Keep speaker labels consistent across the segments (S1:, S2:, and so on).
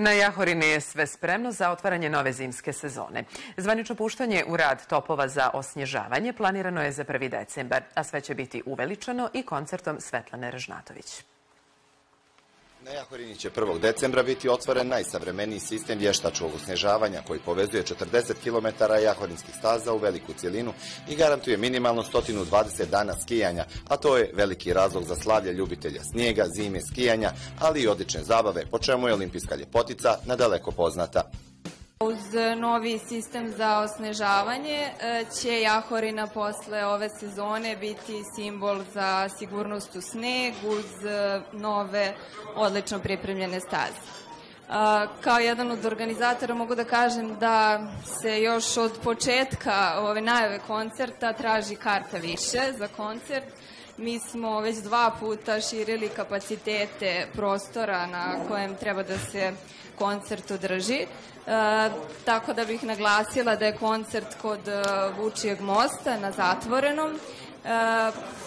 S1: Na Jahorini je sve spremno za otvaranje nove zimske sezone. Zvanično puštanje u rad topova za osnježavanje planirano je za 1. decembar, a sve će biti uveličano i koncertom Svetlane Režnatović.
S2: Na Jahorini će 1. decembra biti otvoren najsavremeniji sistem vještačkog usnježavanja koji povezuje 40 km jahorinskih staza u veliku cijelinu i garantuje minimalno 120 dana skijanja, a to je veliki razlog za slavlje ljubitelja snijega, zime, skijanja, ali i odlične zabave, po čemu je olimpijska ljepotica nadaleko poznata.
S3: Uz novi sistem za osnežavanje e, će Jahorina posle ove sezone biti simbol za sigurnost u sneg uz e, nove odlično pripremljene staze. E, kao jedan od organizatora mogu da kažem da se još od početka ove najave koncerta traži karta više za koncert. Mi smo već dva puta širili kapacitete prostora na kojem treba da se koncert održi. E, tako da bih naglasila da je koncert kod e, Vučijeg mosta na zatvorenom. E,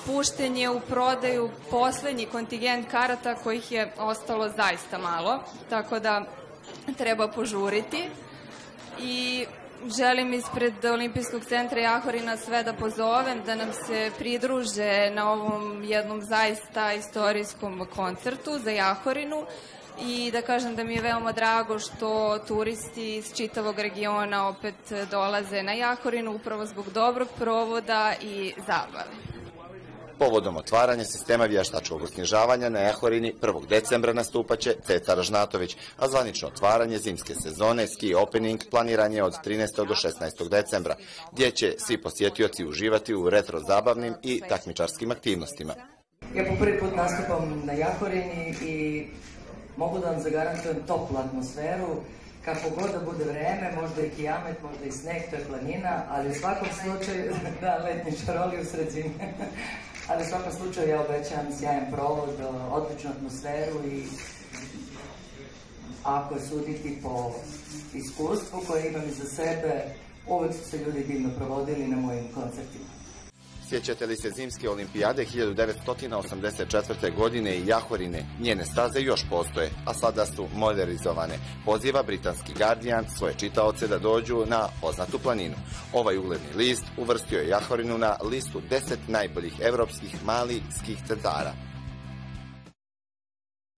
S3: pušten je u prodaju poslednji kontingent karata kojih je ostalo zaista malo, tako da treba požuriti. I želim ispred Olimpijskog centra Jahorina sve da pozovem da nam se pridruže na ovom jednom zaista istorijskom koncertu za Jahorinu i da kažem da mi je veoma drago što turisti iz čitavog regiona opet dolaze na Jahorinu upravo zbog dobrog provoda i zabave.
S2: Povodom otvaranja sistema vještačkog osnježavanja na Jahorini 1. decembra nastupaće Ceca Ražnatović, a zvanično otvaranje zimske sezone ski opening planiran je od 13. do 16. decembra, gdje će svi posjetioci uživati u retro zabavnim i takmičarskim aktivnostima.
S4: Ja po prvi put nastupam na Jahorini i mogu da vam zagarantujem toplu atmosferu, kako god da bude vreme, možda i kijamet, možda i sneg, to je planina, ali u svakom slučaju, da, letni čaroli u sredini, ali u svakom slučaju ja obećavam sjajan provod, odličnu atmosferu i ako suditi po iskustvu koje imam iza sebe, uvek su se ljudi divno provodili na mojim koncertima.
S2: Sjećate li se zimske olimpijade 1984. godine i Jahorine? Njene staze još postoje, a sada su modernizovane. Poziva britanski Guardian svoje čitaoce da dođu na poznatu planinu. Ovaj ugledni list uvrstio je Jahorinu na listu 10 najboljih evropskih malih skih centara.